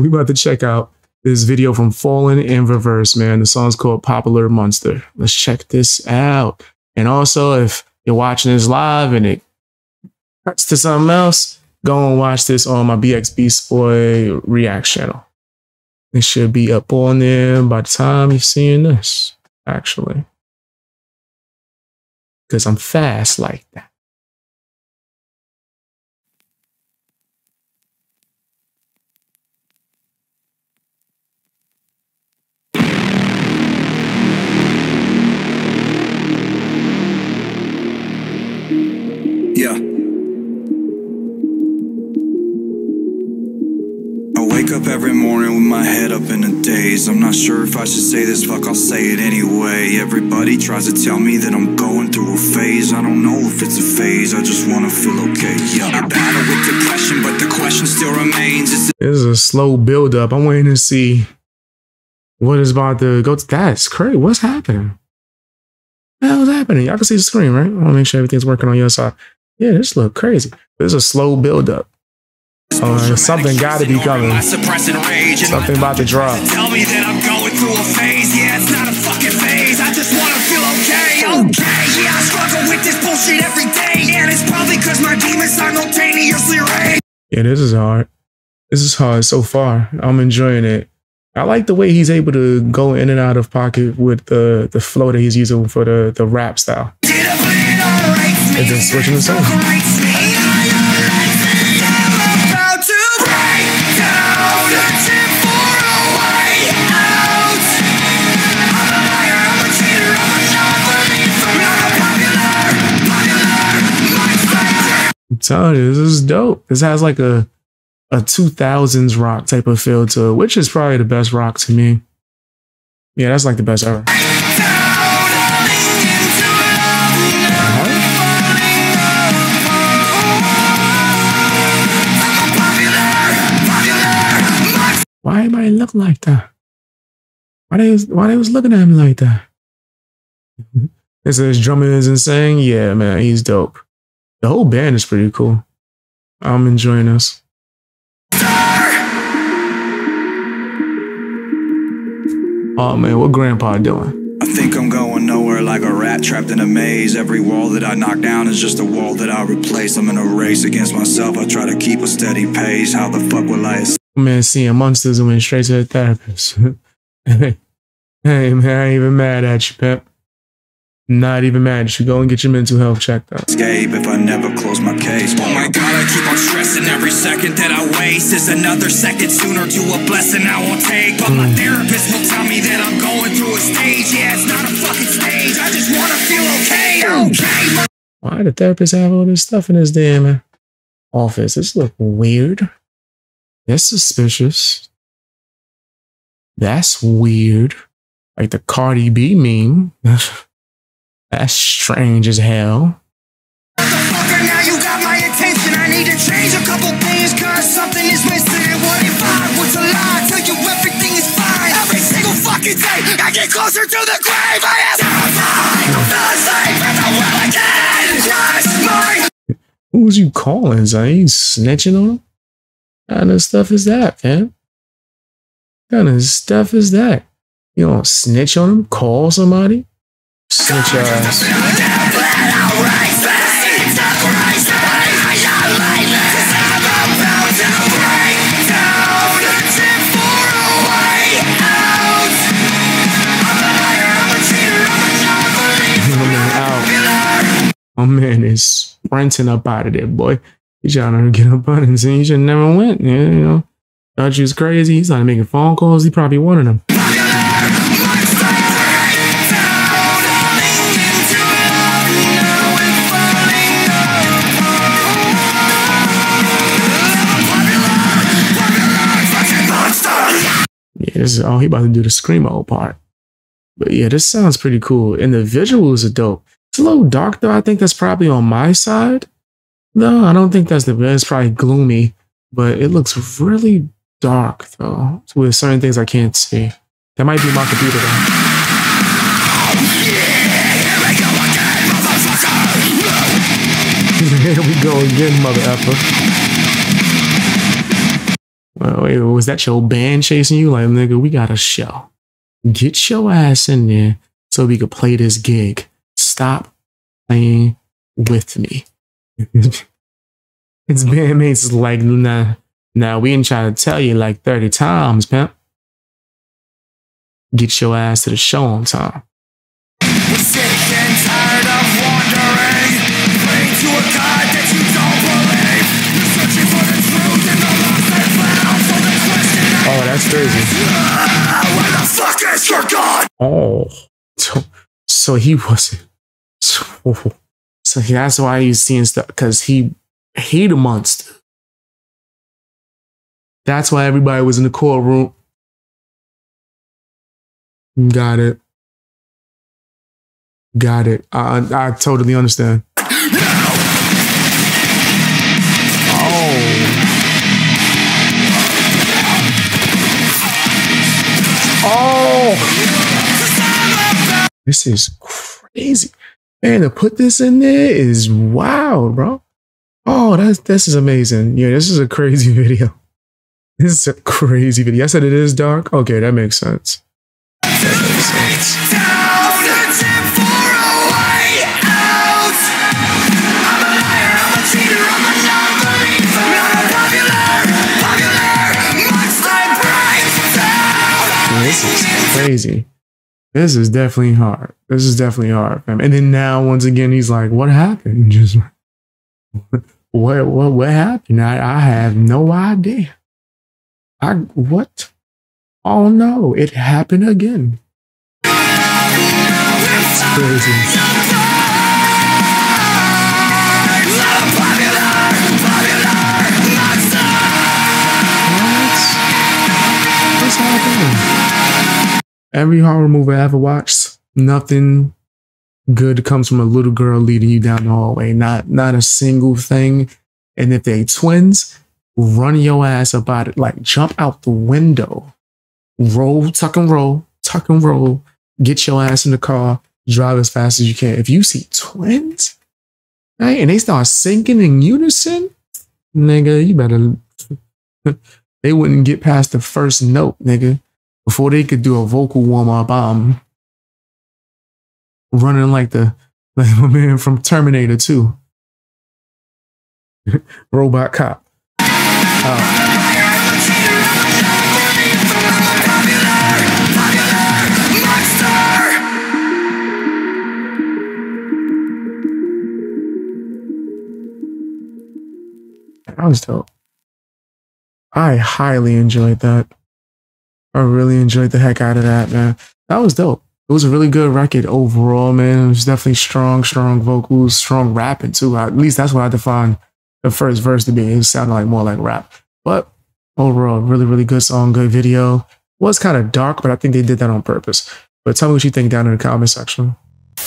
we about to check out this video from Falling In Reverse, man. The song's called Popular Monster. Let's check this out. And also, if you're watching this live and it cuts to something else, go and watch this on my BX Beast Boy React channel. It should be up on there by the time you're seeing this, actually. Because I'm fast like that. Daze. I'm not sure if I should say this, fuck, I'll say it anyway. Everybody tries to tell me that I'm going through a phase. I don't know if it's a phase, I just wanna feel okay. Yeah. I battle with depression, but the question still remains is This is a slow build up. I'm waiting to see what is about to go. That's crazy. What's happening? Hell is happening? Y'all can see the screen, right? I want to make sure everything's working on your side. Yeah, this look crazy. This is a slow build up. Uh, something got to be coming. My suppressing rage and Something about to drop. Tell me that I'm going through a phase. Yeah, it's not a fucking phase. I just wanna feel okay. Okay, yeah, I struggle with this bullshit every day. And it's probably cause my demons simultaneously rage. Yeah, this is hard. This is hard so far. I'm enjoying it. I like the way he's able to go in and out of pocket with the the flow that he's using for the the rap style. And then switching the song. Telling you, this is dope. This has like a a 2000s rock type of feel to it, which is probably the best rock to me. Yeah, that's like the best ever. Why everybody look like that? Why they was, why they was looking at me like that? This says drumming is insane. yeah, man, he's dope. The whole band is pretty cool. I'm enjoying this. Oh man, what grandpa doing? I think I'm going nowhere like a rat trapped in a maze. Every wall that I knock down is just a wall that I replace. I'm in a race against myself. I try to keep a steady pace. How the fuck will I oh, Man, seeing monsters and went straight to the therapist. hey, hey, man, I ain't even mad at you, Pep. Not even mad you. Go and get your mental health checked out. escape if I never close my case? Oh my god, I keep on stressing every second that I waste is another second sooner to a blessing I won't take. But my hmm. therapist will tell me that I'm going through a stage. Yeah, it's not a fucking stage. I just wanna feel okay. Okay. Why the therapist have all this stuff in his damn office? This look weird. That's suspicious. That's weird. Like the Cardi B meme. That's strange as hell. Motherfucker, you got my attention. I need to change a couple things, cause something is missing. What if I was a lie? Tell you everything is fine. Every single fucking day, I get closer to the grave. I am terrified of the same as I will again. Trust my Who was you calling, son? You snitching on him? What kind of stuff is that, man? What kind of stuff is that? You don't snitch on him? Call somebody? Snitch your ass. My man is sprinting up out of there, boy. He's trying to get up on and. He should never went. Yeah, you know. Thought you was crazy. He's not making phone calls. He probably wanted them. This is oh, he about to do the screamo part. But yeah, this sounds pretty cool. And the visuals are dope. It's a little dark though. I think that's probably on my side. No, I don't think that's the best. It's probably gloomy, but it looks really dark though. With certain things I can't see. That might be my computer though. Here we go again, mother effer. Was that your band chasing you? Like, nigga, we got a show. Get your ass in there so we could play this gig. Stop playing with me. His bandmates like, nah, nah, we ain't trying to tell you like 30 times, pimp. Get your ass to the show on time. Sick and tired of wandering. To a that's crazy. where the fuck is your God? Oh, so, so he wasn't. So, so that's why he's seeing stuff because he he the monster. That's why everybody was in the courtroom. Got it. Got it. I I totally understand. Oh. This is crazy. Man, to put this in there is wild, bro. Oh, that's this is amazing. Yeah, this is a crazy video. This is a crazy video. I said it is dark. Okay, that makes sense. That makes sense. This is crazy. This is definitely hard. This is definitely hard, fam. And then now, once again, he's like, "What happened? Just what? What? What happened? I, I have no idea. I what? Oh no! It happened again. Crazy. What? What's happening? Every horror movie I ever watched, nothing good comes from a little girl leading you down the hallway. Not not a single thing. And if they twins, run your ass about it. Like jump out the window, roll, tuck and roll, tuck and roll. Get your ass in the car, drive as fast as you can. If you see twins, right, and they start sinking in unison, nigga, you better. they wouldn't get past the first note, nigga, before they could do a vocal warm up. Um, running like the like my man from Terminator 2. Robot cop. That was dope. I highly enjoyed that. I really enjoyed the heck out of that, man. That was dope. It was a really good record overall, man. It was definitely strong, strong vocals, strong rapping too. At least that's what I define the first verse to be. It sounded like more like rap. But overall, really, really good song, good video. Was kind of dark, but I think they did that on purpose. But tell me what you think down in the comment section.